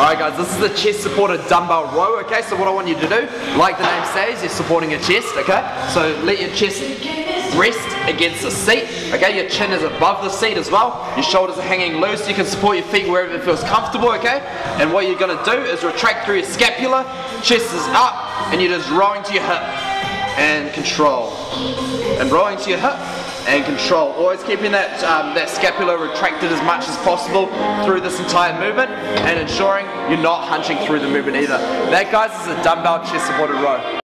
Alright guys, this is the chest supported dumbbell row, okay? So what I want you to do, like the name says, you're supporting your chest, okay? So let your chest rest against the seat, okay? Your chin is above the seat as well. Your shoulders are hanging loose. You can support your feet wherever it feels comfortable, okay? And what you're gonna do is retract through your scapula, chest is up, and you're just rowing to your hip and control. And rowing to your hip and control. Always keeping that, um, that scapula retracted as much as possible through this entire movement and ensuring you're not hunching through the movement either. That guys is a dumbbell chest supported row.